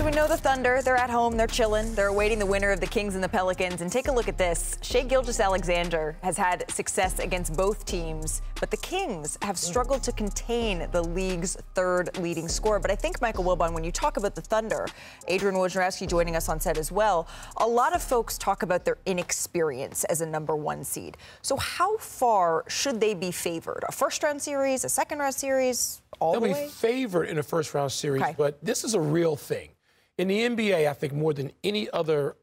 So we know the Thunder, they're at home, they're chilling, they're awaiting the winner of the Kings and the Pelicans. And take a look at this. Shai Gilgeous-Alexander has had success against both teams, but the Kings have struggled to contain the league's third leading scorer. But I think, Michael Wilbon, when you talk about the Thunder, Adrian Wojnarowski joining us on set as well, a lot of folks talk about their inexperience as a number one seed. So how far should they be favored? A first round series, a second round series, all They'll the be way? favored in a first round series, Okay. but this is a real thing. In the NBA, I think more than any other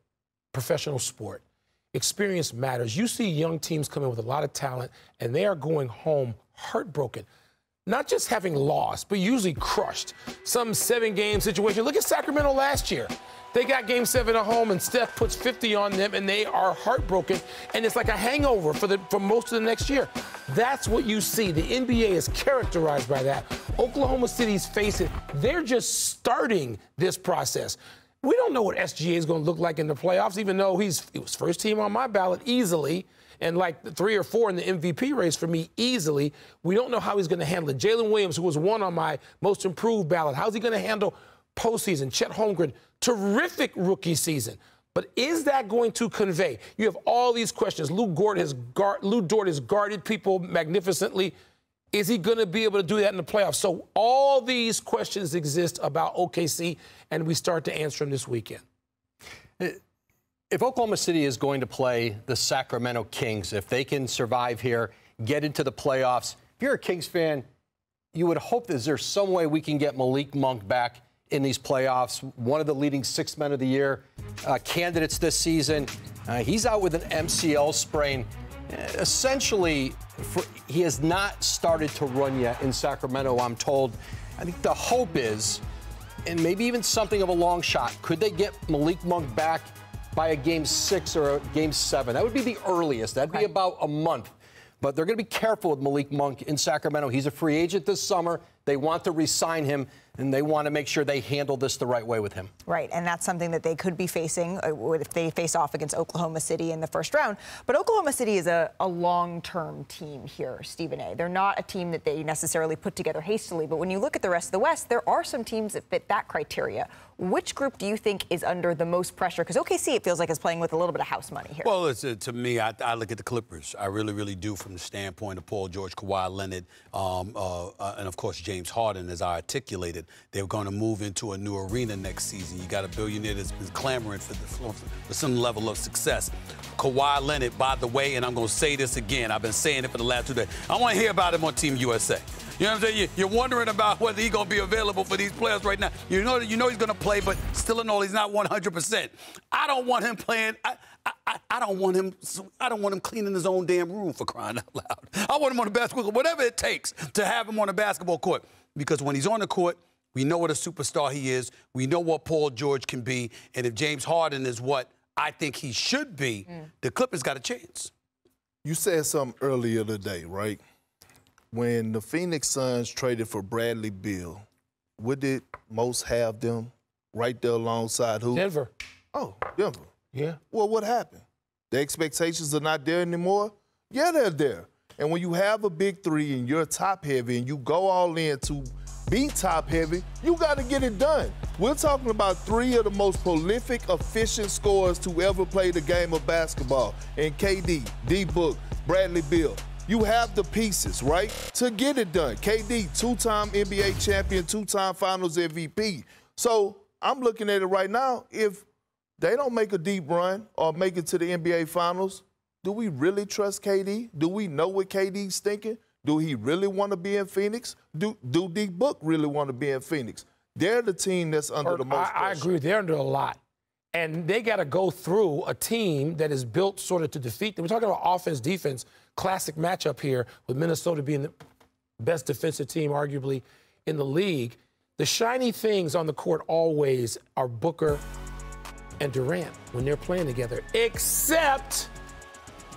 professional sport, experience matters. You see young teams come in with a lot of talent, and they are going home heartbroken. Not just having lost, but usually crushed. Some seven game situation. Look at Sacramento last year. They got game seven at home, and Steph puts 50 on them, and they are heartbroken. And it's like a hangover for, the, for most of the next year. That's what you see. The NBA is characterized by that. Oklahoma City's facing, they're just starting this process. We don't know what SGA is going to look like in the playoffs, even though he's he was first team on my ballot easily, and like three or four in the MVP race for me easily. We don't know how he's going to handle it. Jalen Williams, who was one on my most improved ballot, how's he going to handle postseason? Chet Holmgren, terrific rookie season. But is that going to convey? You have all these questions. Lu Dort has, guard, Lu Dort has guarded people magnificently. Is he going to be able to do that in the playoffs? So all these questions exist about OKC, and we start to answer them this weekend. If Oklahoma City is going to play the Sacramento Kings, if they can survive here, get into the playoffs, if you're a Kings fan, you would hope that there's some way we can get Malik Monk back in these playoffs. One of the leading six men of the year uh, candidates this season. Uh, he's out with an MCL sprain. Essentially, for, he has not started to run yet in Sacramento, I'm told. I think the hope is, and maybe even something of a long shot, could they get Malik Monk back by a game six or a game seven? That would be the earliest. That'd be about a month. But they're going to be careful with Malik Monk in Sacramento. He's a free agent this summer. They want to re-sign him, and they want to make sure they handle this the right way with him. Right, and that's something that they could be facing uh, if they face off against Oklahoma City in the first round. But Oklahoma City is a, a long-term team here, Stephen A. They're not a team that they necessarily put together hastily. But when you look at the rest of the West, there are some teams that fit that criteria. Which group do you think is under the most pressure? Because OKC, it feels like, is playing with a little bit of house money here. Well, it's, uh, to me, I, I look at the Clippers. I really, really do from the standpoint of Paul George, Kawhi Leonard, um, uh, uh, and of course James Harden, as I articulated. They're going to move into a new arena next season. You got a billionaire that's been clamoring for, the, for some level of success. Kawhi Leonard, by the way, and I'm going to say this again. I've been saying it for the last two days. I want to hear about him on Team USA. You know what I'm saying? You- You're wondering about whether he's going to be available for these players right now. You know, you know he's going to play, but still in all, he's not 100%. I don't want him playing. I, I, I- I don't want him. I don't want him cleaning his own damn room for crying out loud. I want him on the basketball court, whatever it takes to have him on the basketball court. Because when he's on the court, we know what a superstar he is. We know what Paul George can be, and if James Harden is what I think he should be, mm. the Clippers got a chance. You said something earlier today, right? When the Phoenix Suns traded for Bradley Beal, would it most have them right there alongside who? Denver. Oh, Denver. Yeah. Well, what happened? The expectations are not there anymore? Yeah, they're there. And when you have a big three and you're top heavy and you go all in to be top heavy, you got to get it done. We're talking about three of the most prolific, efficient scorers to ever play the game of basketball. And KD, D Book, Bradley Beal. You have the pieces, right, to get it done. KD, two time NBA champion, two time finals MVP. So I'm looking at it right now. If they don't make a deep run or make it to the NBA Finals, do we really trust KD? Do we know what KD's thinking? Do he really want to be in Phoenix? Do do D Book really want to be in Phoenix? They're the team that's under the I, most I pressure. agree. They're under a lot. And they got to go through a team that is built sort of to defeat them. We're talking about offense, defense, classic matchup here with Minnesota being the best defensive team, arguably, in the league. The shiny things on the court always are Booker and Durant when they're playing together, except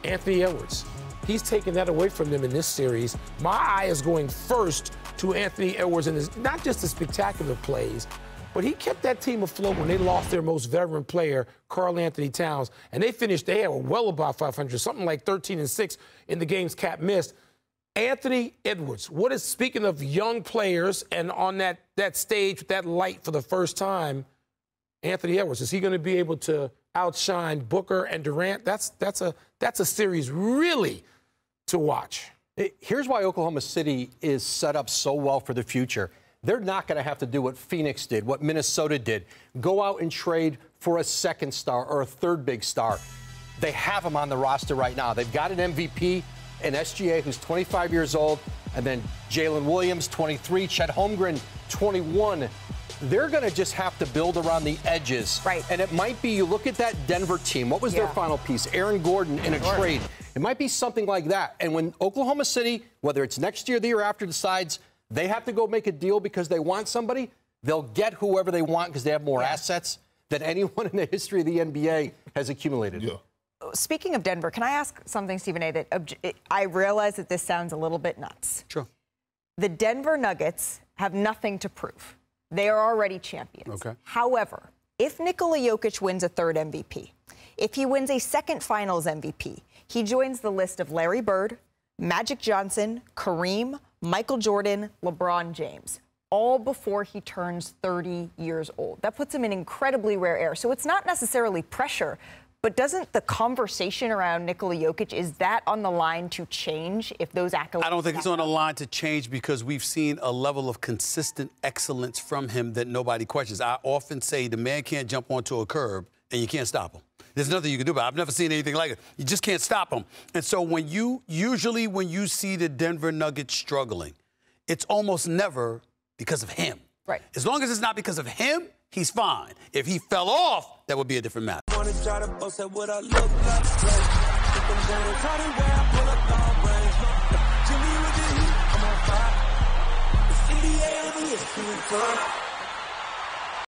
Anthony Edwards. He's taken that away from them in this series. My eye is going first to Anthony Edwards and his, not just the spectacular plays, but he kept that team afloat when they lost their most veteran player, Karl-Anthony Towns, and they finished. They were well above 500, something like 13 and six in the games KAT missed. Anthony Edwards. What is speaking of young players and on that that stage with that light for the first time? Anthony Edwards. Is he going to be able to outshine Booker and Durant? That's that's a that's a series really to watch. Here's why Oklahoma City is set up so well for the future. They're not going to have to do what Phoenix did, what Minnesota did, go out and trade for a second star or a third big star. They have them on the roster right now. They've got an MVP, an SGA who's 25 years old, and then Jalen Williams, 23, Chet Holmgren, 21 they're going to just have to build around the edges. Right. And it might be you look at that Denver team. What was yeah. their final piece? Aaron Gordon in a sure. trade. It might be something like that. And when Oklahoma City, whether it's next year or the year after, decides they have to go make a deal because they want somebody, they'll get whoever they want because they have more yeah. assets than anyone in the history of the NBA has accumulated. Yeah. Speaking of Denver, can I ask something, Stephen A? That I realize that this sounds a little bit nuts. Sure. The Denver Nuggets have nothing to prove. They are already champions. Okay. However, if Nikola Jokic wins a third MVP, if he wins a second finals MVP, he joins the list of Larry Bird, Magic Johnson, Kareem, Michael Jordan, LeBron James, all before he turns 30 years old. That puts him in incredibly rare air. So it's not necessarily pressure, but doesn't the conversation around Nikola Jokic is that on the line to change if those accolades? I don't think it's on the line to change because we've seen a level of consistent excellence from him that nobody questions. I often say the man can't jump onto a curb and you can't stop him. There's nothing you can do about it. I've never seen anything like it. You just can't stop him. And so when you usually when you see the Denver Nuggets struggling, it's almost never because of him. Right. As long as it's not because of him, he's fine. If he fell off, that would be a different matter.